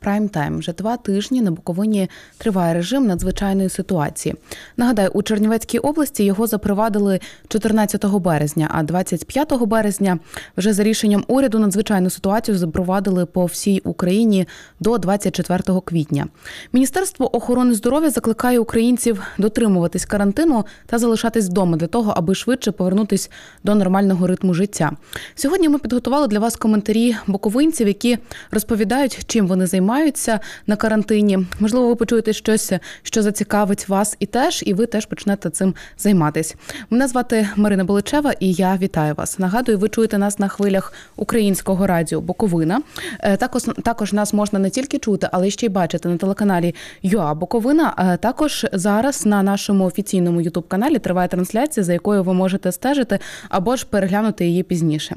Прайм-тайм. Вже два тижні на Буковині триває режим надзвичайної ситуації. Нагадаю, у Чернівецькій області його запровадили 14 березня, а 25 березня вже за рішенням уряду надзвичайну ситуацію запровадили по всій Україні до 24 квітня. Міністерство охорони здоров'я закликає українців дотримуватись карантину та залишатись вдома для того, аби швидше повернутись до нормального ритму життя. Сьогодні ми підготували для вас коментарі буковинців, які розповідають, чим вони займаються займаються на карантині. Можливо, ви почуєте щось, що зацікавить вас і теж, і ви теж почнете цим займатись. Мене звати Марина Боличева, і я вітаю вас. Нагадую, ви чуєте нас на хвилях українського радіо Боковина. Е, також також нас можна не тільки чути, але ще й бачити на телеканалі ЮА Боковина. Е, також зараз на нашому офіційному ютуб каналі триває трансляція, за якою ви можете стежити або ж переглянути її пізніше.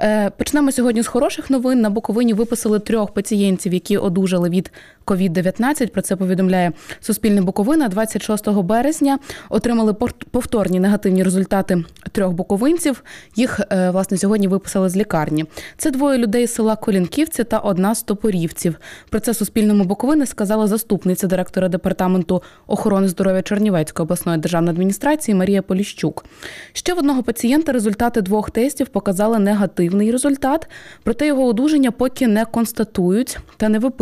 Е, почнемо сьогодні з хороших новин. На Буковині виписали трьох пацієнтів, які одужали від COVID-19. Про це повідомляє Суспільне Буковина. 26 березня отримали повторні негативні результати трьох буковинців. Їх е, власне сьогодні виписали з лікарні. Це двоє людей з села Колінківці та одна з топорівців. Про це Суспільному Буковини сказала заступниця директора департаменту охорони здоров'я Чернівецької обласної державної адміністрації Марія Поліщук. Ще в одного пацієнта результати двох тестів показали негативний результат, проте його одужання поки не констатують та не виписують,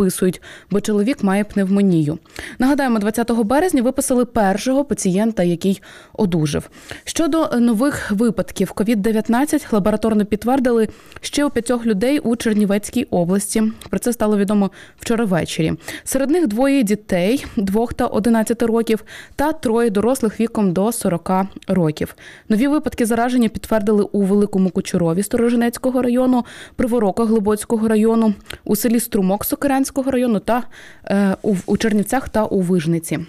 бо чоловік має пневмонію. Нагадаємо, 20 березня виписали першого пацієнта, який одужав. Щодо нових випадків COVID-19 лабораторно підтвердили ще у п'ятьох людей у Чернівецькій області. Про це стало відомо вчора ввечері. Серед них двоє дітей, двох та 11 років, та троє дорослих віком до 40 років. Нові випадки зараження підтвердили у Великому Кучурові Сторожинецького району, Привороках Глибоцького району, у селі Струмок Сокирянського району та е, у, Чернівцях та у Вижниці.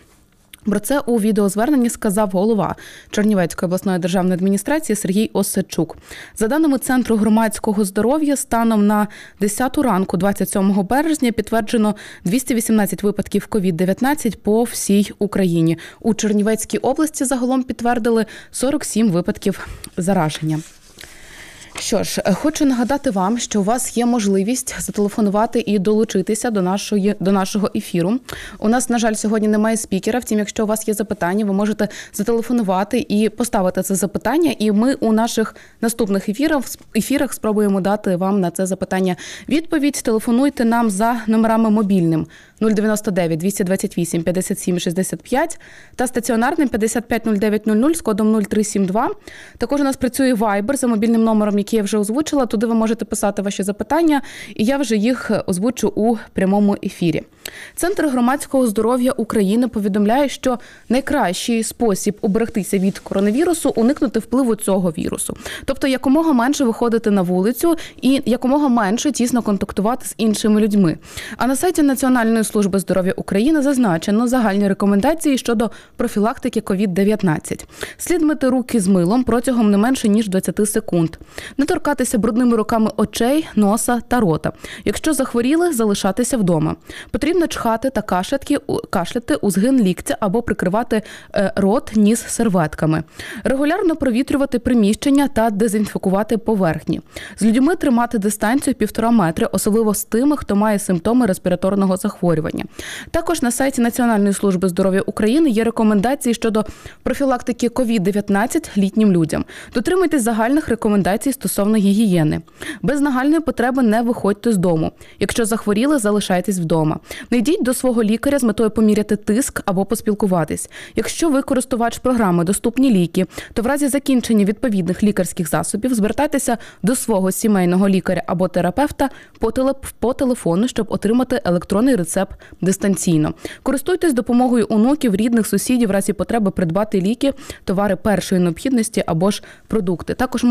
Про це у відеозверненні сказав голова Чернівецької обласної державної адміністрації Сергій Осадчук. За даними Центру громадського здоров'я, станом на 10 ранку, 27 березня, підтверджено 218 випадків COVID-19 по всій Україні. У Чернівецькій області загалом підтвердили 47 випадків зараження. Що ж, е, хочу нагадати вам, що у вас є можливість зателефонувати і долучитися до нашої до нашого ефіру. У нас, на жаль, сьогодні немає спікера. Втім, якщо у вас є запитання, ви можете зателефонувати і поставити це запитання. І ми у наших наступних ефірах ефірах спробуємо дати вам на це запитання відповідь. Телефонуйте нам за номерами мобільним 099 228 57 65 та стаціонарним 550900 з кодом 0372. Також у нас працює Viber за мобільним номером, який я вже озвучила. Туди ви можете писати ваші запитання, і я вже їх озвучу у прямому ефірі. Центр громадського здоров'я України повідомляє, що найкращий спосіб уберегтися від коронавірусу уникнути впливу цього вірусу, тобто якомога менше виходити на вулицю і якомога менше тісно контактувати з іншими людьми. А на сайті Національної служби здоров'я України зазначено загальні рекомендації щодо профілактики COVID-19. Слід мити руки з милом протягом не менше ніж 20 секунд, не торкатися брудними руками очей, носа та рота. Якщо захворіли, залишатися вдома. Потрібно чхати та кашляти, кашляти у згин ліктя або прикривати е, рот, ніс серветками. Регулярно провітрювати приміщення та дезінфікувати поверхні. З людьми тримати дистанцію півтора метри, особливо з тими, хто має симптоми респіраторного захворювання. Також на сайті Національної служби здоров'я України є рекомендації щодо профілактики COVID-19 літнім людям. Дотримуйтесь загальних рекомендацій стосовно гігієни. Без нагальної потреби не виходьте з дому. Якщо захворіли, залишайтесь вдома. Не йдіть до свого лікаря з метою поміряти тиск або поспілкуватись. Якщо ви користувач програми Доступні ліки, то в разі закінчення відповідних лікарських засобів звертайтеся до свого сімейного лікаря або терапевта по телефону, щоб отримати електронний рецепт дистанційно. Користуйтесь допомогою онуків, рідних, сусідів в разі потреби придбати ліки, товари першої необхідності або ж продукти. Також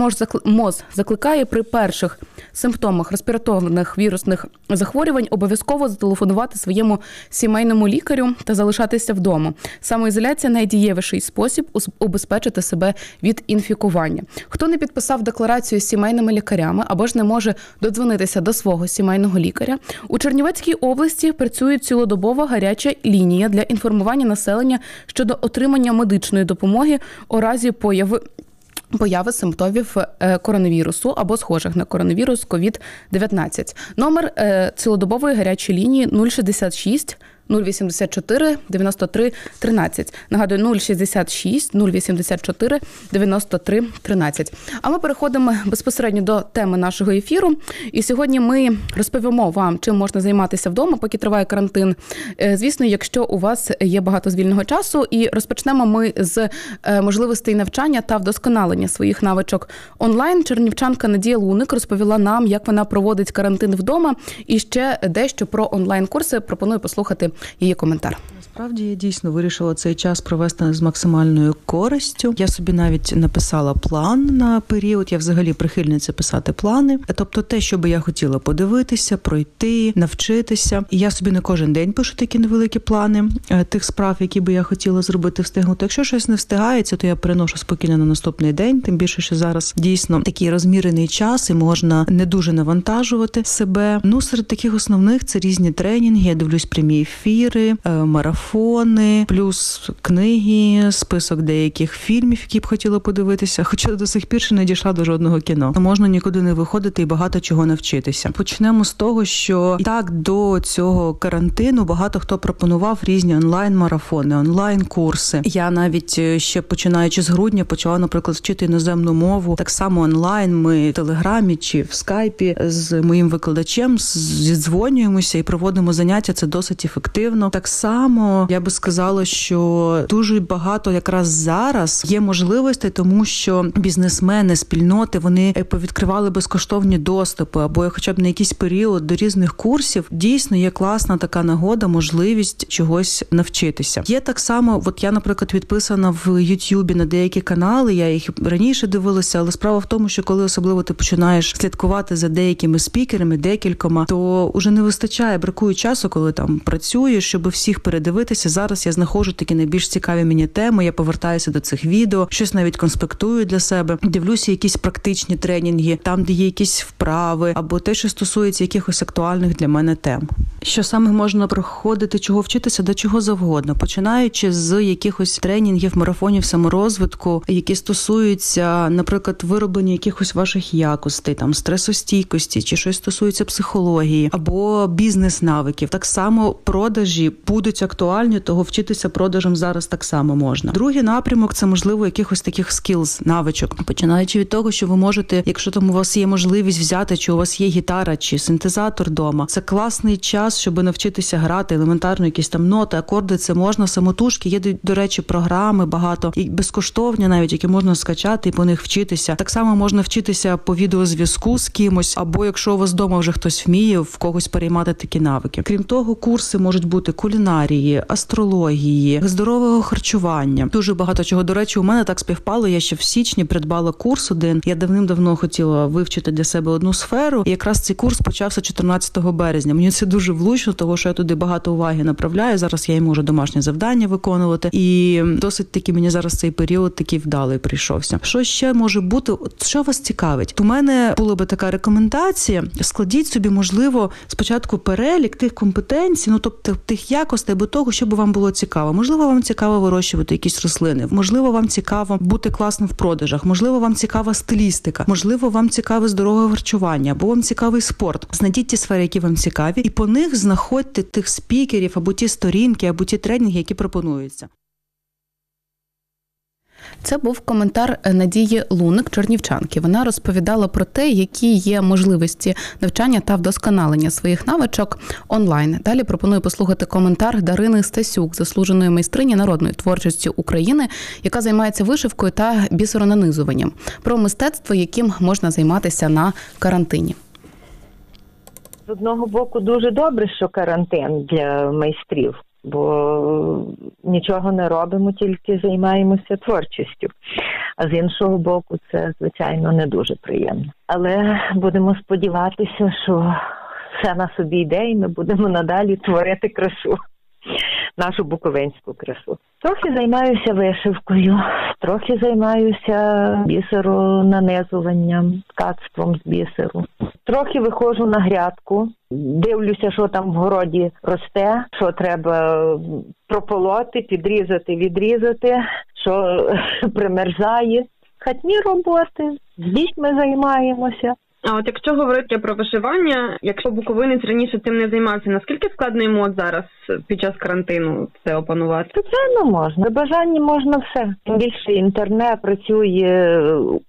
МОЗ закликає при перших симптомах респіраторних вірусних захворювань обов'язково зателефонувати своєму сімейному лікарю та залишатися вдома. Самоізоляція найдієвіший спосіб убезпечити себе від інфікування. Хто не підписав декларацію з сімейними лікарями або ж не може додзвонитися до свого сімейного лікаря у Чернівецькій області працює цілодобова гаряча лінія для інформування населення щодо отримання медичної допомоги у разі появи. Появи симптомів е, коронавірусу або схожих на коронавірус COVID-19. Номер е, цілодобової гарячої лінії 066 084 93 13. Нагадую, 066 084 93 13. А ми переходимо безпосередньо до теми нашого ефіру. І сьогодні ми розповімо вам, чим можна займатися вдома, поки триває карантин. Е, звісно, якщо у вас є багато звільного часу, і розпочнемо ми з е, можливостей навчання та вдосконалення своїх навичок онлайн. Чернівчанка Надія Луник розповіла нам, як вона проводить карантин вдома, і ще дещо про онлайн курси. Пропоную послухати її коментар. Насправді я дійсно вирішила цей час провести з максимальною користю. Я собі навіть написала план на період. Я взагалі прихильниця писати плани. Тобто, те, що би я хотіла подивитися, пройти, навчитися. І я собі не кожен день пишу такі невеликі плани е, тих справ, які би я хотіла зробити, встигнути. Якщо щось не встигається, то я переношу спокійно на наступний день. Тим більше, що зараз дійсно такий розмірений час і можна не дуже навантажувати себе. Ну серед таких основних це різні тренінги. Я дивлюсь прямі ефіри, е, марафони, плюс книги, список деяких фільмів, які б хотіла подивитися. Хоча до сих пір ще не дійшла до жодного кіно. Можна нікуди не виходити і багато чого навчитися. Почнемо з того, що і так до цього карантину багато хто пропонував різні онлайн-марафони, онлайн-курси. Я навіть е, ще починаючи з грудня почала, наприклад, вчити іноземну мову. Так само онлайн. Ми в телеграмі чи в скайпі з моїм викладачем зідзвонюємося і проводимо заняття. Це досить ефективно. Так само я би сказала, що дуже багато якраз зараз є можливостей, тому що бізнесмени, спільноти вони повідкривали безкоштовні доступи, або хоча б на якийсь період до різних курсів. Дійсно є класна така нагода, можливість чогось навчитися. Є так само, от я, наприклад, підписана в Ютубі на деякі канали. Я їх раніше дивилася, але справа в тому, що коли особливо ти починаєш слідкувати за деякими спікерами, декількома, то вже не вистачає бракує часу, коли там працюєш, щоб всіх передивити дивитися. Зараз я знаходжу такі найбільш цікаві мені теми. Я повертаюся до цих відео, щось навіть конспектую для себе. Дивлюся, якісь практичні тренінги, там де є якісь вправи, або те, що стосується якихось актуальних для мене тем. Що саме можна проходити, чого вчитися, до чого завгодно, починаючи з якихось тренінгів, марафонів саморозвитку, які стосуються, наприклад, вироблення якихось ваших якостей, там стресостійкості, чи щось стосується психології або бізнес-навиків. Так само продажі будуть актуальні того вчитися продажем зараз так само можна. Другий напрямок це можливо якихось таких скілз, навичок, починаючи від того, що ви можете, якщо там у вас є можливість взяти, чи у вас є гітара чи синтезатор вдома, це класний час, щоб навчитися грати елементарно, якісь там ноти, акорди. Це можна самотужки. Є до речі, програми багато і безкоштовні, навіть які можна скачати і по них вчитися. Так само можна вчитися по відеозв'язку з кимось, або якщо у вас вдома вже хтось вміє в когось переймати такі навики. Крім того, курси можуть бути кулінарії, астрології, здорового харчування. Дуже багато чого. До речі, у мене так співпало. Я ще в січні придбала курс один. Я давним-давно хотіла вивчити для себе одну сферу. І якраз цей курс почався 14 березня. Мені це дуже влучно, тому що я туди багато уваги направляю. Зараз я й можу домашнє завдання виконувати. І досить таки мені зараз цей період такий вдалий прийшовся. Що ще може бути? Що вас цікавить? У мене була би така рекомендація: складіть собі, можливо, спочатку перелік тих компетенцій, ну тобто тих якостей або того, щоб вам було цікаво. Можливо, вам цікаво вирощувати якісь рослини. Можливо, вам цікаво бути класним в продажах. Можливо, вам цікава стилістика. Можливо, вам цікаве здорове харчування, або вам цікавий спорт. Знайдіть ті сфери, які вам цікаві, і по них знаходьте тих спікерів або ті сторінки, або ті тренінги, які пропонуються. Це був коментар Надії Луник, чернівчанки. Вона розповідала про те, які є можливості навчання та вдосконалення своїх навичок онлайн. Далі пропоную послухати коментар Дарини Стасюк, заслуженої майстрині народної творчості України, яка займається вишивкою та бісеронанизуванням, про мистецтво, яким можна займатися на карантині. З одного боку дуже добре, що карантин для майстрів бо нічого не робимо, тільки займаємося творчістю. А з іншого боку, це звичайно не дуже приємно. Але будемо сподіватися, що все на собі йде, і ми будемо надалі творити красу нашу буковинську красу. Трохи займаюся вишивкою, трохи займаюся бісеронанизуванням, ткацтвом з бісеру. Трохи виходжу на грядку, дивлюся, що там в городі росте, що треба прополоти, підрізати, відрізати, що примерзає. Хатні роботи, з дітьми займаємося. А от якщо говорити про вишивання, якщо буковинець раніше цим не займався, наскільки складно йому от зараз під час карантину це опанувати? Звичайно, можна. При бажанні можна все. Тим більше інтернет працює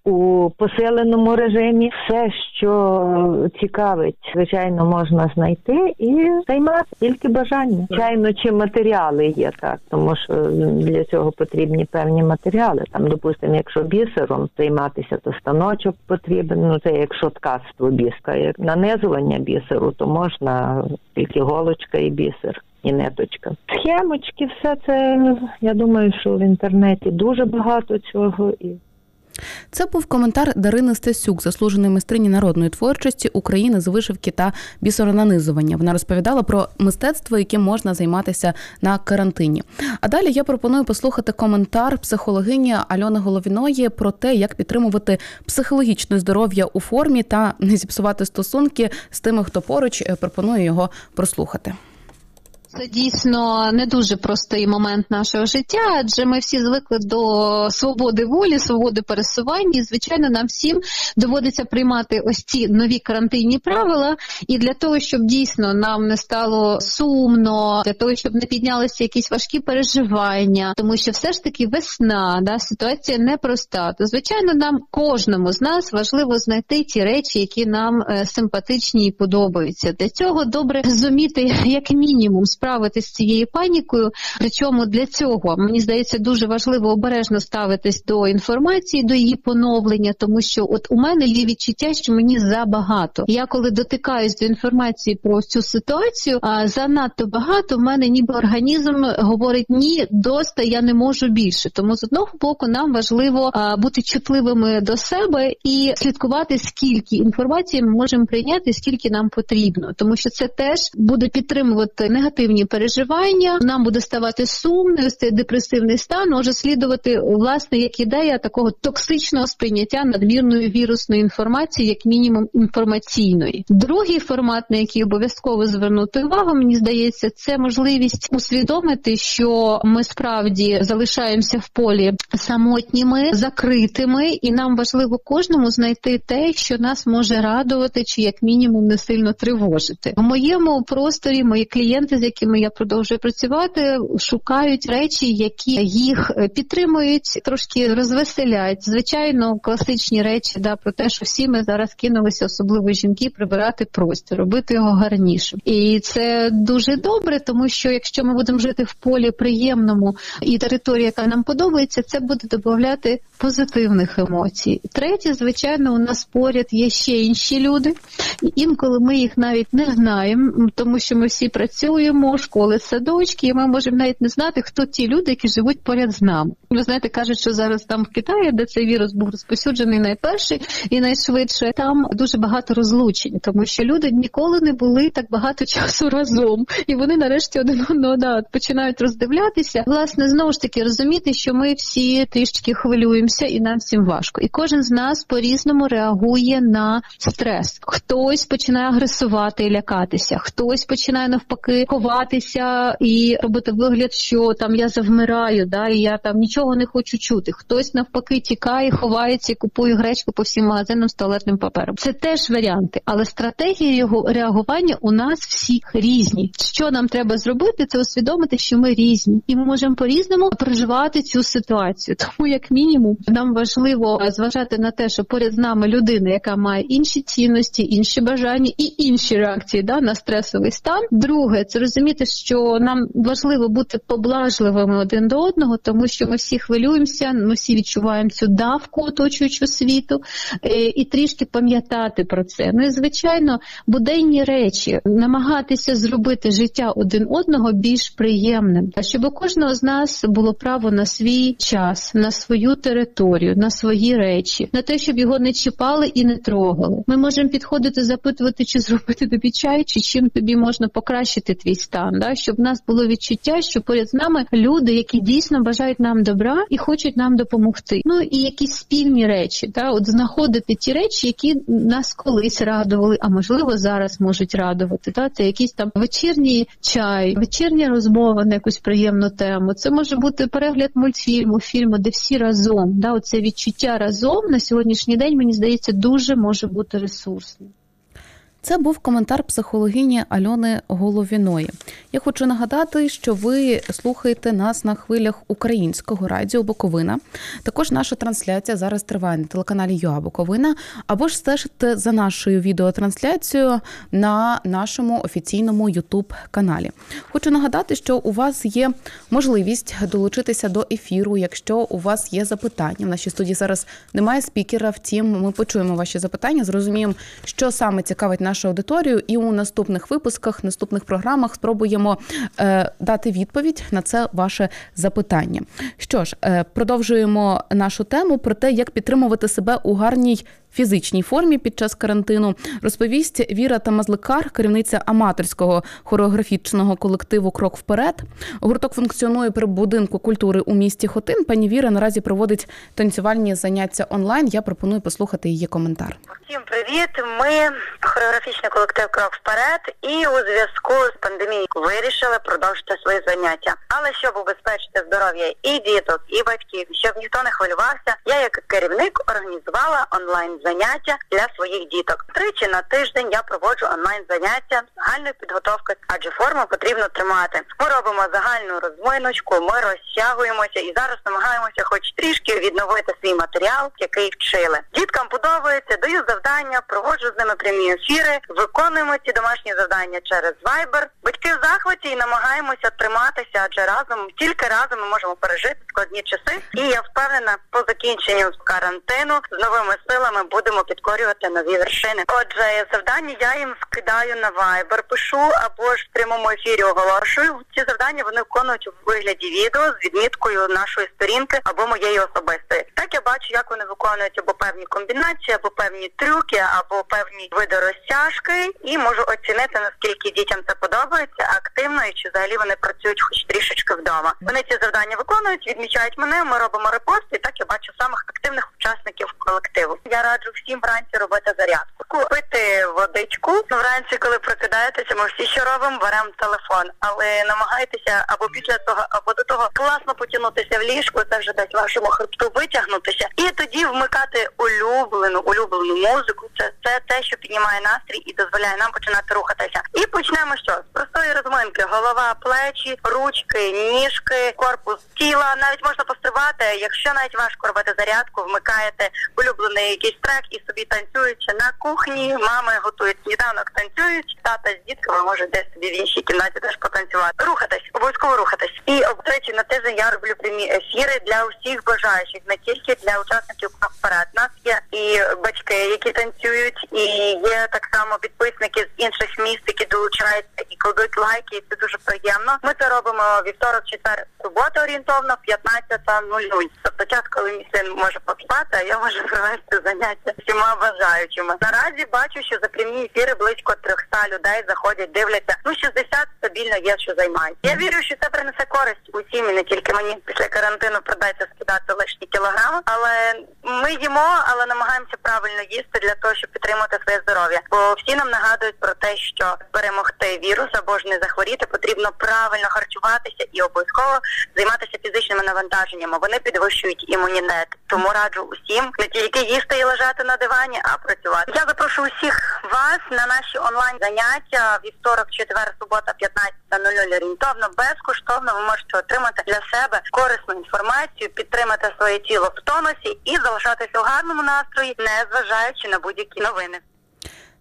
у посиленому режимі. Все, що цікавить, звичайно, можна знайти і займати тільки бажання. Звичайно, чи матеріали є так, тому що для цього потрібні певні матеріали. Там, допустимо, якщо бісером займатися, то станочок потрібен. Ну це якщо ткацтво біска, як нанизування бісеру, то можна тільки голочка і бісер. І неточка. Схемочки, все це я думаю, що в інтернеті дуже багато цього і. Це був коментар Дарини Стасюк, заслуженої майстрині народної творчості України з вишивки та бісеронанизування. Вона розповідала про мистецтво, яким можна займатися на карантині. А далі я пропоную послухати коментар психологині Альони Головіної про те, як підтримувати психологічне здоров'я у формі та не зіпсувати стосунки з тими, хто поруч. Пропоную його прослухати. Це дійсно не дуже простий момент нашого життя, адже ми всі звикли до свободи волі, свободи пересування. І, звичайно, нам всім доводиться приймати ось ці нові карантинні правила. І для того, щоб дійсно нам не стало сумно, для того, щоб не піднялися якісь важкі переживання, тому що все ж таки весна, да, ситуація непроста. То звичайно, нам кожному з нас важливо знайти ті речі, які нам е, симпатичні і подобаються. Для цього добре зуміти як мінімум справитись з цією панікою. Причому для цього мені здається дуже важливо обережно ставитись до інформації, до її поновлення, тому що от у мене є відчуття, що мені забагато. Я коли дотикаюсь до інформації про цю ситуацію, а занадто багато в мене ніби організм говорить ні, доста я не можу більше. Тому з одного боку нам важливо а, бути чутливими до себе і слідкувати, скільки інформації ми можемо прийняти, скільки нам потрібно, тому що це теж буде підтримувати негативні негативні переживання, нам буде ставати сумно, цей депресивний стан може слідувати власне як ідея такого токсичного сприйняття надмірної вірусної інформації, як мінімум інформаційної. Другий формат, на який обов'язково звернути увагу, мені здається, це можливість усвідомити, що ми справді залишаємося в полі самотніми, закритими, і нам важливо кожному знайти те, що нас може радувати, чи як мінімум не сильно тривожити. В моєму просторі мої клієнти, з якими якими я продовжую працювати, шукають речі, які їх е, підтримують, трошки розвеселяють. Звичайно, класичні речі да про те, що всі ми зараз кинулися, особливо жінки, прибирати простір, робити його гарнішим. І це дуже добре, тому що якщо ми будемо жити в полі приємному і території, яка нам подобається, це буде додати позитивних емоцій. Третє, звичайно, у нас поряд є ще інші люди, інколи ми їх навіть не знаємо, тому що ми всі працюємо школи, садочки, і ми можемо навіть не знати, хто ті люди, які живуть поряд з нами. Ви знаєте, кажуть, що зараз там в Китаї, де цей вірус був розпосюджений найперший і найшвидше, там дуже багато розлучень, тому що люди ніколи не були так багато часу разом, і вони нарешті один одного да, починають роздивлятися. Власне, знову ж таки розуміти, що ми всі трішки хвилюємося, і нам всім важко. І кожен з нас по різному реагує на стрес. Хтось починає агресувати і лякатися, хтось починає навпаки ховатися і робити вигляд, що там я завмираю, да, і я там нічого не хочу чути. Хтось навпаки тікає, ховається і купує гречку по всім магазинам з туалетним папером. Це теж варіанти, але стратегії його реагування у нас всіх різні. Що нам треба зробити, це усвідомити, що ми різні, і ми можемо по різному проживати цю ситуацію. Тому, як мінімум, нам важливо зважати на те, що поряд з нами людина, яка має інші цінності, інші бажання і інші реакції да, на стресовий стан. Друге, це розуміти, що нам важливо бути поблажливими один до одного, тому що ми всі хвилюємося, ми всі відчуваємо цю давку оточуючого світу, е, і трішки пам'ятати про це. Ну і звичайно, буденні речі намагатися зробити життя один одного більш приємним, щоб у кожного з нас було право на свій час, на свою територію, на свої речі, на те, щоб його не чіпали і не трогали. Ми можемо підходити, запитувати, чи зробити тобі чай, чи чим тобі можна покращити твій стан, да? щоб в нас було відчуття, що поряд з нами люди, які дійсно бажають нам добра і хочуть нам допомогти. Ну і якісь спільні речі, да? от знаходити ті речі, які нас колись радували, а можливо зараз можуть радувати. Да? Це якийсь там вечірній чай, вечірня розмова на якусь приємну тему. Це може бути перегляд мультфільму, фільму, де всі разом. Да? Оце відчуття разом на сьогоднішній день мені здається дуже може бути ресурсним. Це був коментар психологині Альони Головіної. Я хочу нагадати, що ви слухаєте нас на хвилях українського радіо Буковина. Також наша трансляція зараз триває на телеканалі ЮА Буковина, або ж стежите за нашою відеотрансляцією на нашому офіційному Ютуб каналі. Хочу нагадати, що у вас є можливість долучитися до ефіру, якщо у вас є запитання. В нашій студії зараз немає спікера. Втім, ми почуємо ваші запитання, зрозуміємо, що саме цікавить наш нашу аудиторію, і у наступних випусках, наступних програмах спробуємо е, дати відповідь на це ваше запитання. Що ж, е, продовжуємо нашу тему про те, як підтримувати себе у гарній фізичній формі під час карантину, розповість Віра Тамазликар, керівниця аматорського хореографічного колективу Крок вперед. Гурток функціонує при будинку культури у місті Хотин. Пані Віра наразі проводить танцювальні заняття онлайн. Я пропоную послухати її коментар. Всім привіт! Ми хореографічний колектив Крок вперед і у зв'язку з пандемією вирішили продовжити свої заняття. Але щоб убезпечити здоров'я і діток, і батьків, щоб ніхто не хвилювався, я як керівник організувала онлайн заняття для своїх діток. Тричі на тиждень я проводжу онлайн заняття загальної підготовки, адже форму потрібно тримати. Ми робимо загальну розминочку, ми розтягуємося і зараз намагаємося, хоч трішки відновити свій матеріал, який вчили. Діткам подобається, даю завдання, проводжу з ними прямі ефіри, виконуємо ці домашні завдання через Viber. Батьки в захваті і намагаємося триматися, адже разом тільки разом ми можемо пережити складні часи. І я впевнена, по закінченню карантину з новими силами будемо підкорювати нові вершини. Отже, завдання я їм скидаю на Viber, пишу або ж в прямому ефірі оголошую. Ці завдання вони виконують у вигляді відео з відміткою нашої сторінки або моєї особистої. Так я бачу, як вони виконують або певні комбінації, або певні трюки, або певні види розтяжки, і можу оцінити наскільки дітям це подобається активно і чи взагалі вони працюють хоч трішечки вдома. Вони ці завдання виконують, відмічають мене. Ми робимо репости, і так я бачу самих активних учасників колективу. Я раджу всім вранці робити зарядку. Купити водичку. Ну, вранці, коли прокидаєтеся, ми всі що робимо, беремо телефон, але намагайтеся або після того, або до того класно потягнутися в ліжку. Це вже дасть вашому хребту витягнутися, і тоді вмикати улюблену улюблену музику. Це це те, що піднімає настрій і дозволяє нам починати рухатися. І почнемо що з простої розминки: голова, плечі, ручки, ніжки, корпус тіла. Навіть можна пострибати. Якщо навіть важко робити зарядку, вмикаєте улюблений якийсь трек і собі танцюючи на кухні. Мами готують сніданок, танцюють. Тата з дітками може десь собі в іншій кімнаті теж потанцювати. Рухатись, обов'язково рухатись. І третє на тиждень я роблю прямі ефіри для усіх бажаючих, не тільки для учасників вперед. Нас є і батьки, які танцюють, і є так само підписники з інших міст, які долучаються і кладуть лайки. і Це дуже приємно. Ми це робимо вівторок, четвер, субота орієнтовно, 15.00. Тобто час, коли мій син може поспати, а я можу провести заняття всіма бажаючими. Наразі бачу, що за прямі ефіри близько 300 людей заходять, дивляться. Ну 60 стабільно є, що займають. Я вірю, що це принесе користь усім і не тільки мені. Після карантину придеться скидати лишні кілограми, але ми їмо, але намагаємося правильно їсти для того, щоб підтримати своє здоров'я. Бо всі нам нагадують про те, що перемогти вірус або ж не захворіти, потрібно правильно харчуватися і обов'язково займатися фізичними навантаженнями. Вони підвищують імунітет. Тому раджу усім не тільки їсти і лежати на дивані, а працювати. Я запрошую усіх вас на наші онлайн заняття вівторок, четвер, субота, 15.00 орієнтовно, безкоштовно. Ви можете отримати для себе корисну інформацію, підтримати своє тіло в тонусі і залишатися у гарному настрої, не зважаючи на будь-які новини.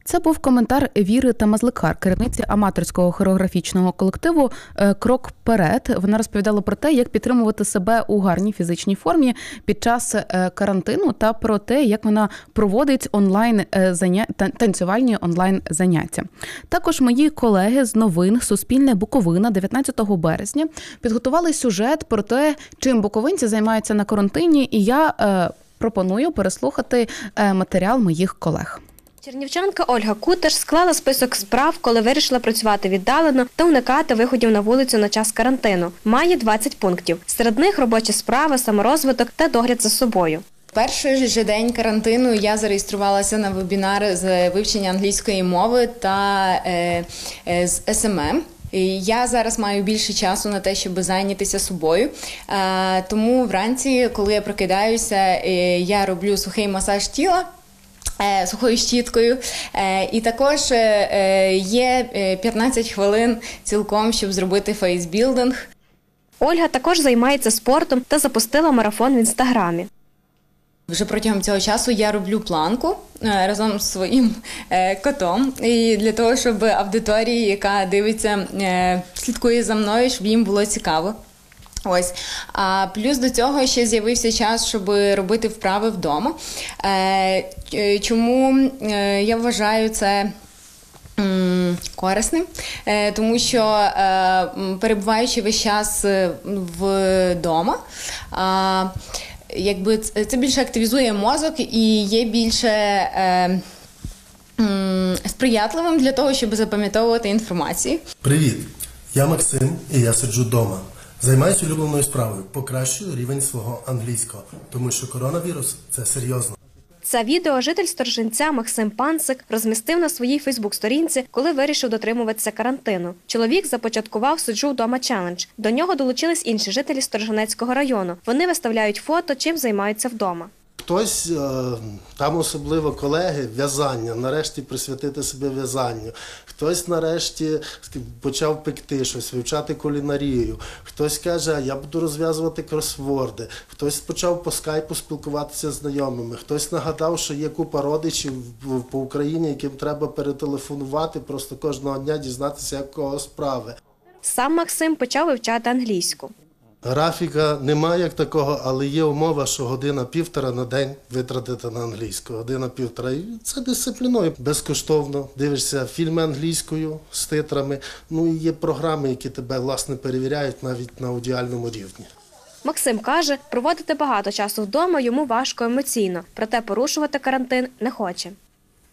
Це був коментар Віри Тамазликар, керівниці аматорського хореографічного колективу е, Крок вперед. Вона розповідала про те, як підтримувати себе у гарній фізичній формі під час е, карантину та про те, як вона проводить онлайн е, заня... танцювальні онлайн заняття. Також мої колеги з новин Суспільне Буковина 19 березня підготували сюжет про те, чим буковинці займаються на карантині, і я пропоную переслухати матеріал моїх колег. Чернівчанка Ольга Куташ склала список справ, коли вирішила працювати віддалено та уникати виходів на вулицю на час карантину. Має 20 пунктів. Серед них робочі справи, саморозвиток та догляд за собою. Перший же день карантину я зареєструвалася на вебінар з вивчення англійської мови та е, е, з СММ. Я зараз маю більше часу на те, щоб зайнятися собою. Тому вранці, коли я прокидаюся, е, я роблю сухий масаж тіла. Е, сухою щіткою, е, і також е, є 15 хвилин цілком, щоб зробити фейсбілдинг. Ольга також займається спортом та запустила марафон в інстаграмі. Вже протягом цього часу я роблю планку разом з своїм котом, і для того, щоб аудиторія, яка дивиться, слідкує за мною, щоб їм було цікаво. Ось а плюс до цього ще з'явився час, щоб робити вправи вдома. Е, е Чому е, я вважаю це? Корисним, тому що перебуваючи весь час вдома, якби це більше активізує мозок і є більше сприятливим для того, щоб запам'ятовувати інформацію. Привіт, я Максим, і я сиджу вдома. Займаюся улюбленою справою, покращую рівень свого англійського, тому що коронавірус це серйозно. Це відео житель Сторжинця Максим Пансик розмістив на своїй Фейсбук-сторінці, коли вирішив дотримуватися карантину. Чоловік започаткував суджу вдома челендж. До нього долучились інші жителі Сторжинецького району. Вони виставляють фото, чим займаються вдома. Хтось е, там, особливо колеги, в'язання, нарешті присвятити себе в'язанню. Хтось нарешті почав пекти щось, вивчати кулінарію. Хтось каже, я буду розв'язувати кросворди. Хтось почав по скайпу спілкуватися з знайомими. Хтось нагадав, що є купа родичів по Україні, яким треба перетелефонувати, просто кожного дня дізнатися, як кого справи. Сам Максим почав вивчати англійську. Графіка немає як такого, але є умова, що година-півтора на день витратити на англійську. Година-півтора. І це дисципліною. Безкоштовно. Дивишся фільми англійською з титрами. Ну і є програми, які тебе власне перевіряють навіть на аудіальному рівні. Максим каже, проводити багато часу вдома йому важко емоційно, проте порушувати карантин не хоче.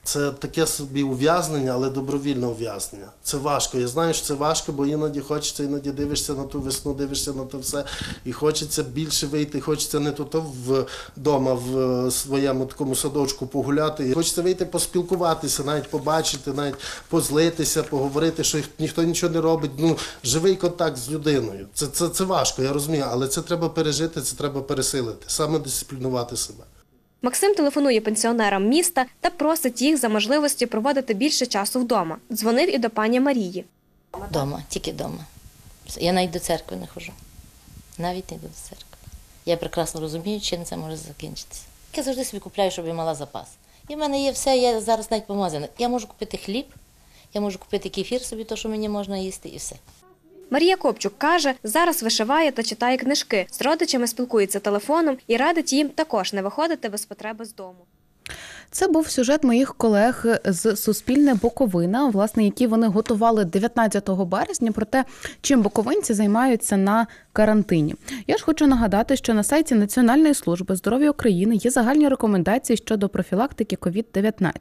Це таке собі ув'язнення, але добровільне ув'язнення. Це важко. Я знаю, що це важко, бо іноді хочеться, іноді дивишся на ту весну, дивишся на те все. І хочеться більше вийти, хочеться не то вдома в своєму такому садочку погуляти. Хочеться вийти поспілкуватися, навіть побачити, навіть позлитися, поговорити, що ніхто нічого не робить. Ну, живий контакт з людиною. Це, це, Це важко, я розумію, але це треба пережити, це треба пересилити, саме дисциплінувати себе. Максим телефонує пенсіонерам міста та просить їх за можливості проводити більше часу вдома. Дзвонив і до пані Марії. Дома, тільки вдома. Я навіть до церкви не ходжу. Навіть не йду до церкви. Я прекрасно розумію, чим це може закінчитися. Я завжди собі купляю, щоб я мала запас. І в мене є все, я зараз навіть помазана. Я можу купити хліб, я можу купити кефір собі, то що мені можна їсти, і все. Марія Копчук каже, зараз вишиває та читає книжки. З родичами спілкується телефоном і радить їм також не виходити без потреби з дому. Це був сюжет моїх колег з Суспільне Боковина, власне, які вони готували 19 березня про те, чим боковинці займаються на карантині. Я ж хочу нагадати, що на сайті Національної служби здоров'я України є загальні рекомендації щодо профілактики COVID-19.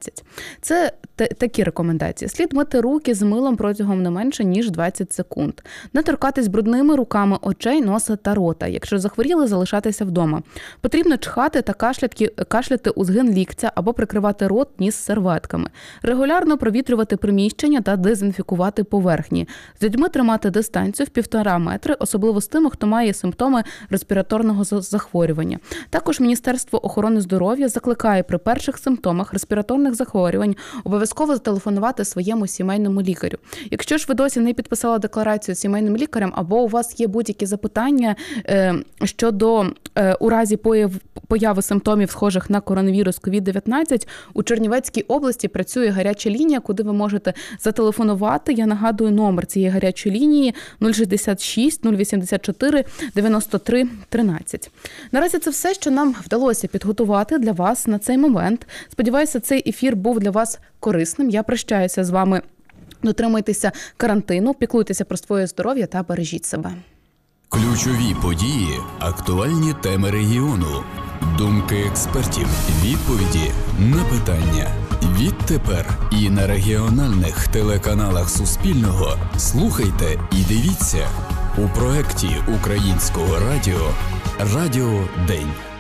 Це т- такі рекомендації: слід мити руки з милом протягом не менше ніж 20 секунд, не торкатись брудними руками очей, носа та рота. Якщо захворіли, залишатися вдома. Потрібно чхати та кашляти, кашляти у згин ліктя або прикривати рот ніс серветками. Регулярно провітрювати приміщення та дезінфікувати поверхні. З людьми тримати дистанцію в півтора метри, особливо з тими, хто має симптоми респіраторного захворювання. Також Міністерство охорони здоров'я закликає при перших симптомах респіраторних захворювань обов'язково зателефонувати своєму сімейному лікарю. Якщо ж ви досі не підписали декларацію сімейним лікарем, або у вас є будь-які запитання е, щодо е, у разі появ, появи симптомів, схожих на коронавірус COVID-19, у Чернівецькій області працює гаряча лінія, куди ви можете зателефонувати. Я нагадую номер цієї гарячої лінії 066 084 93 13. Наразі це все, що нам вдалося підготувати для вас на цей момент. Сподіваюся, цей ефір був для вас корисним. Я прощаюся з вами. Дотримуйтеся карантину, піклуйтеся про своє здоров'я та бережіть себе. Ключові події, актуальні теми регіону, думки експертів, відповіді на питання. Відтепер і на регіональних телеканалах Суспільного слухайте і дивіться у проєкті Українського радіо Радіо День.